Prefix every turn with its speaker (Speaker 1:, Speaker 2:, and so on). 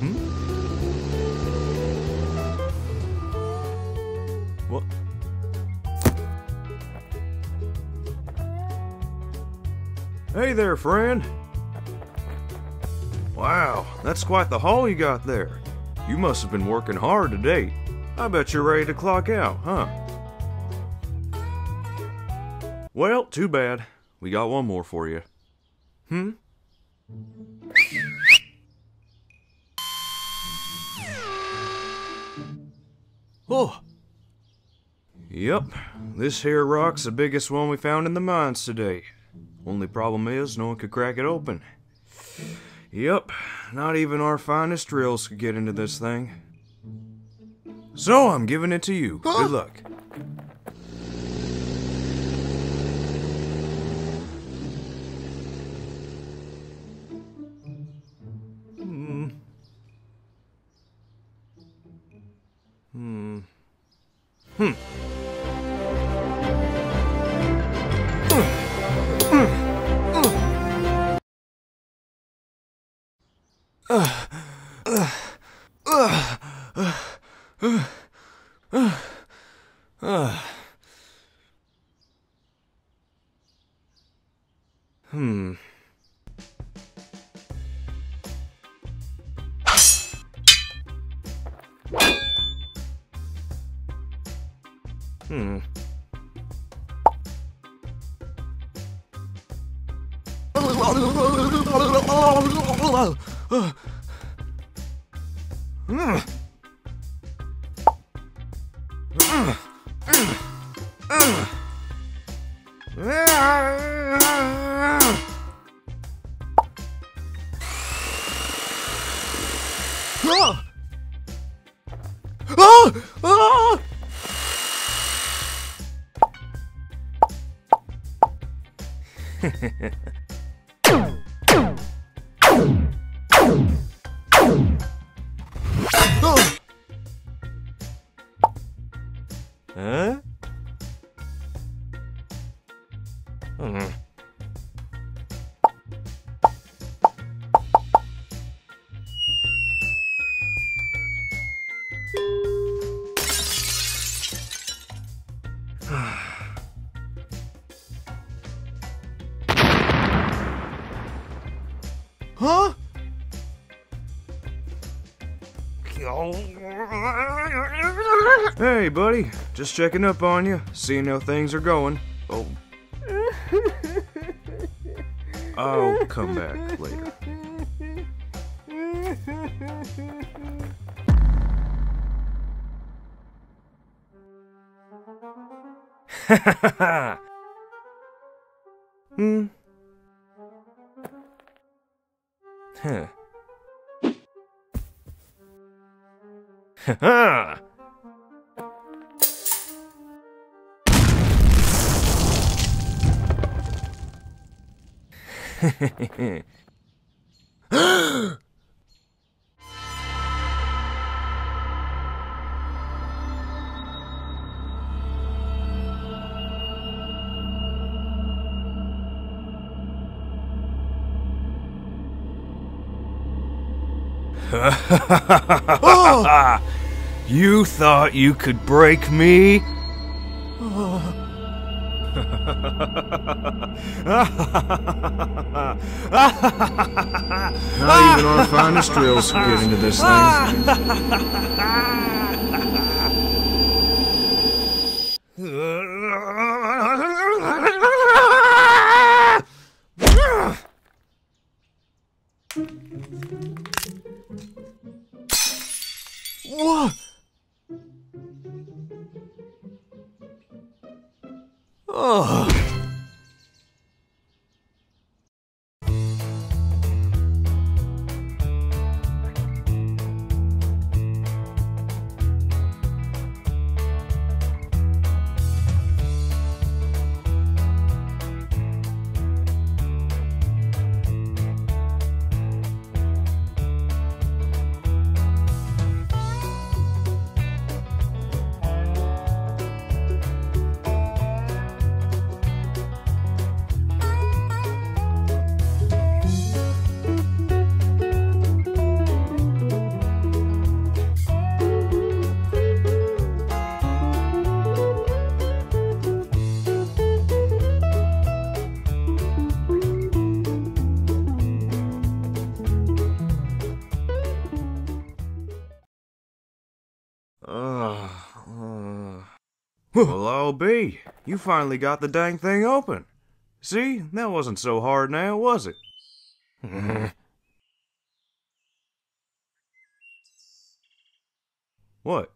Speaker 1: hmm? What? Hey there, friend. Wow, that's quite the haul you got there. You must have been working hard today. I bet you're ready to clock out, huh? Well, too bad. We got one more for you. Hmm? Oh! Yep, this here rock's the biggest one we found in the mines today. Only problem is, no one could crack it open. Yep, not even our finest drills could get into this thing. So I'm giving it to you. Good luck. Hmm. Hmm. Hmm. Ah! Ah! Ah! Huh? Huh? Hey, buddy. Just checking up on you, seeing how things are going. Oh. I'll come back later. hmm. Huh. Ha You thought you could break me? Not even our finest drills can get into this thing. What? Oh. Well, I'll be. You finally got the dang thing open. See, that wasn't so hard now, was it? what?